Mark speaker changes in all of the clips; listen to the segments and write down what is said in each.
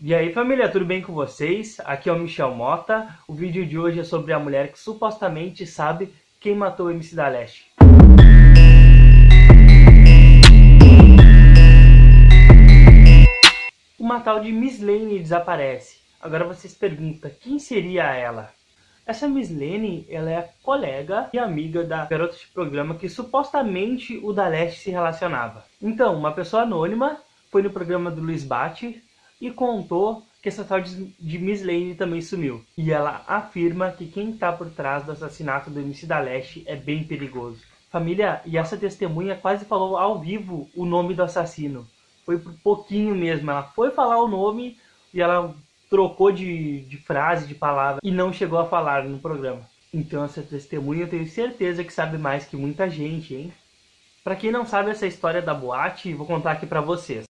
Speaker 1: E aí família, tudo bem com vocês? Aqui é o Michel Mota. O vídeo de hoje é sobre a mulher que supostamente sabe quem matou o MC da Leste. Uma tal de Miss Lane desaparece. Agora vocês perguntam, quem seria ela? Essa Miss Lane, ela é colega e amiga da garota de programa que supostamente o da Leste se relacionava. Então, uma pessoa anônima foi no programa do Luiz Bate e contou que essa tal de Miss Lane também sumiu. E ela afirma que quem está por trás do assassinato do MC da Leste é bem perigoso. Família, e essa testemunha quase falou ao vivo o nome do assassino. Foi por pouquinho mesmo. Ela foi falar o nome e ela trocou de, de frase, de palavra e não chegou a falar no programa. Então essa testemunha eu tenho certeza que sabe mais que muita gente, hein? Para quem não sabe essa história da boate, vou contar aqui para vocês.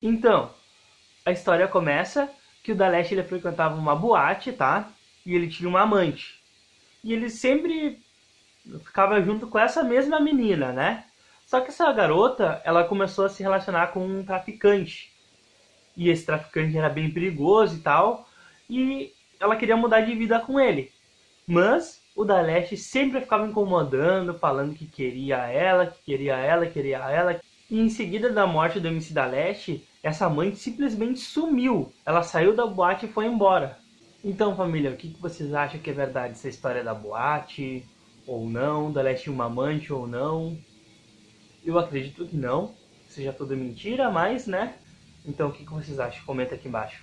Speaker 1: Então, a história começa que o Daleste ele frequentava uma boate, tá? E ele tinha uma amante. E ele sempre ficava junto com essa mesma menina, né? Só que essa garota, ela começou a se relacionar com um traficante. E esse traficante era bem perigoso e tal. E ela queria mudar de vida com ele. Mas o Daleste sempre ficava incomodando, falando que queria ela, que queria ela, queria ela. E em seguida da morte do MC da Leste, essa mãe simplesmente sumiu. Ela saiu da boate e foi embora. Então, família, o que vocês acham que é verdade? Essa história da boate ou não? Da Leste uma amante ou não? Eu acredito que não, seja tudo mentira, mas, né? Então, o que vocês acham? Comenta aqui embaixo.